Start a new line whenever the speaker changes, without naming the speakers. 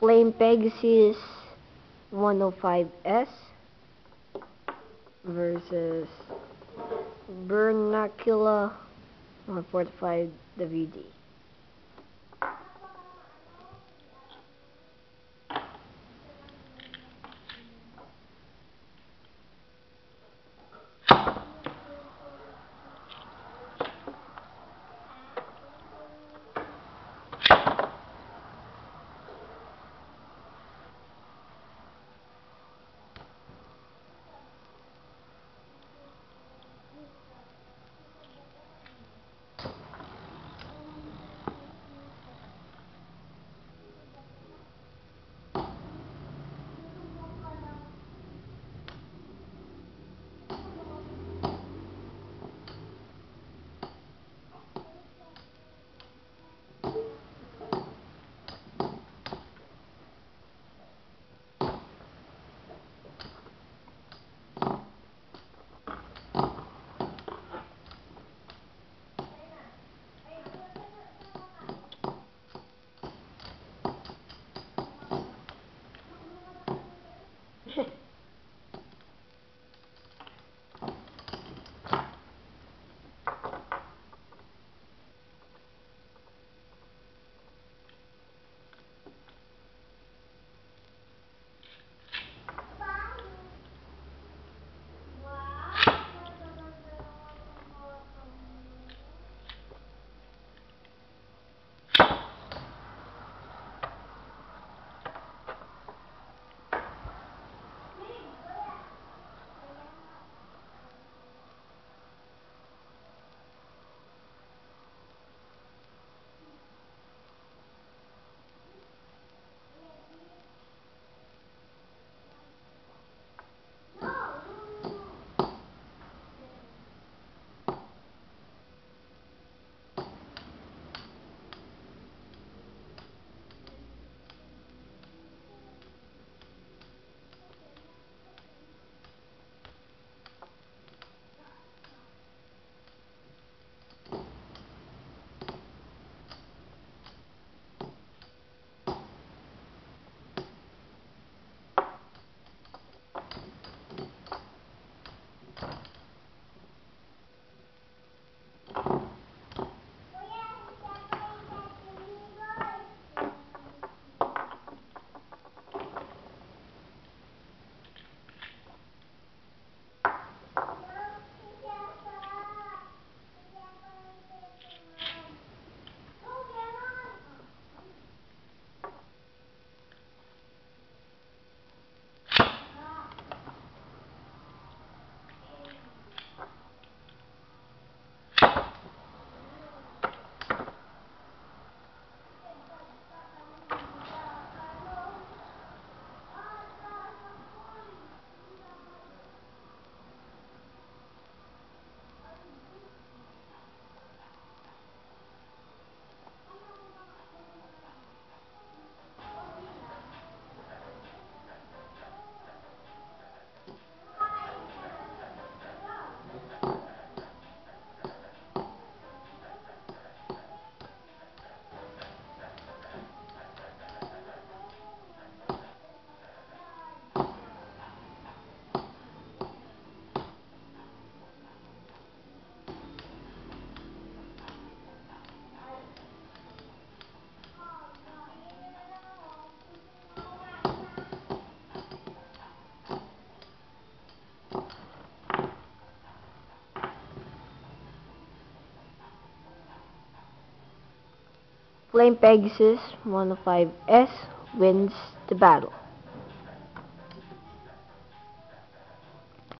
Flame Pegasus 105S versus Bernacula 145 Flame Pegasus 105S wins the battle.